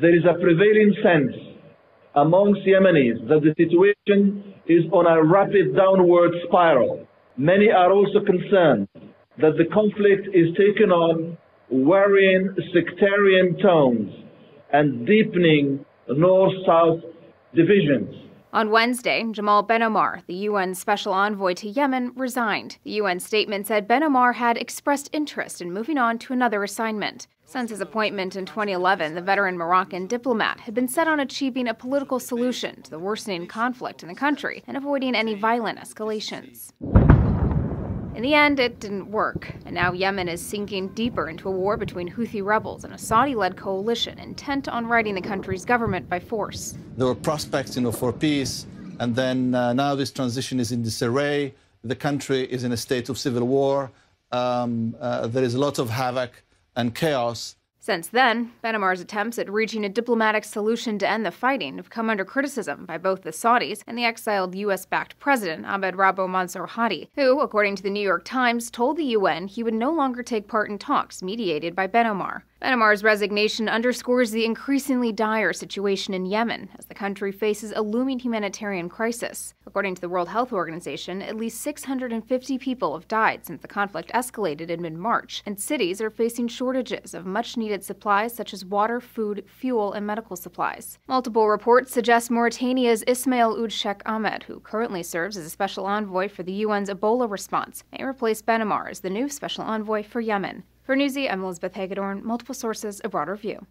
there is a prevailing sense amongst Yemenis that the situation is on a rapid downward spiral. Many are also concerned that the conflict is taking on worrying sectarian tones and deepening north-south divisions. On Wednesday, Jamal Benomar, the UN special envoy to Yemen, resigned. The UN statement said Benomar had expressed interest in moving on to another assignment. Since his appointment in 2011, the veteran Moroccan diplomat had been set on achieving a political solution to the worsening conflict in the country and avoiding any violent escalations. In the end, it didn't work, and now Yemen is sinking deeper into a war between Houthi rebels and a Saudi led coalition intent on righting the country's government by force. There were prospects you know, for peace, and then uh, now this transition is in disarray. The country is in a state of civil war. Um, uh, there is a lot of havoc and chaos. Since then, Benomar's attempts at reaching a diplomatic solution to end the fighting have come under criticism by both the Saudis and the exiled U.S. backed president, Ahmed Rabo Mansour Hadi, who, according to the New York Times, told the UN he would no longer take part in talks mediated by Benomar. Ben Omar's resignation underscores the increasingly dire situation in Yemen as the country faces a looming humanitarian crisis. According to the World Health Organization, at least 650 people have died since the conflict escalated in mid March, and cities are facing shortages of much needed supplies such as water, food, fuel, and medical supplies. Multiple reports suggest Mauritania's Ismail Ould Cheikh Ahmed, who currently serves as a special envoy for the UN's Ebola response, may replace Benomar as the new special envoy for Yemen. For Newsy, I'm Elizabeth Hagedorn, multiple sources, a broader view.